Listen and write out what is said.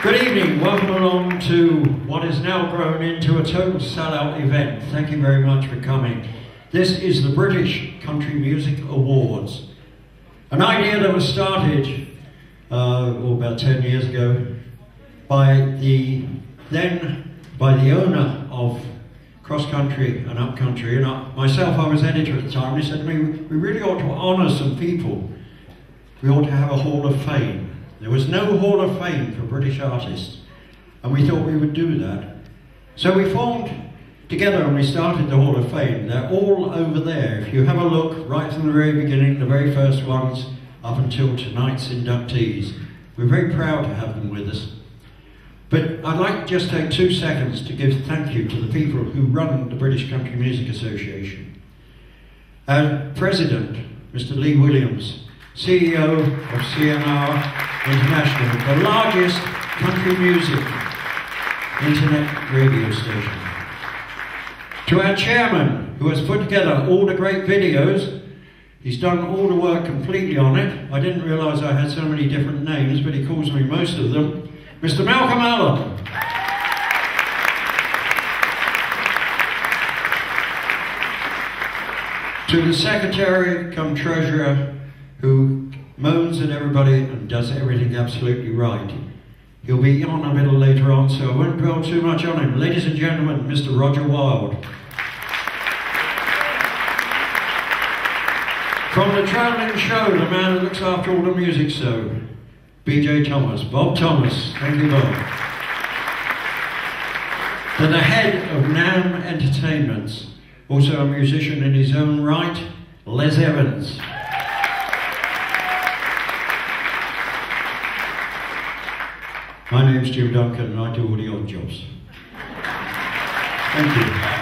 Good evening, welcome along to what is now grown into a total sellout event. Thank you very much for coming. This is the British Country Music Awards. An idea that was started uh, oh, about 10 years ago by the then by the owner of Cross Country and Up Country, and I, myself, I was editor at the time, and he said to me, we really ought to honour some people. We ought to have a Hall of Fame. There was no Hall of Fame for British artists, and we thought we would do that. So we formed together and we started the Hall of Fame. They're all over there. If you have a look right from the very beginning, the very first ones, up until tonight's inductees. We're very proud to have them with us. But I'd like to just take two seconds to give thank you to the people who run the British Country Music Association. Our president, Mr. Lee Williams, CEO of CMR International, the largest country music internet radio station. To our chairman, who has put together all the great videos, he's done all the work completely on it. I didn't realise I had so many different names, but he calls me most of them. Mr. Malcolm Allen. To the secretary come treasurer who moans at everybody and does everything absolutely right. He'll be on a little later on, so I won't dwell too much on him. Ladies and gentlemen, Mr. Roger Wild. From the travelling show, the man that looks after all the music so, B.J. Thomas, Bob Thomas, thank you Bob. To the head of NAM Entertainments, also a musician in his own right, Les Evans. My name's Jim Duncan and I do odd jobs. Thank you.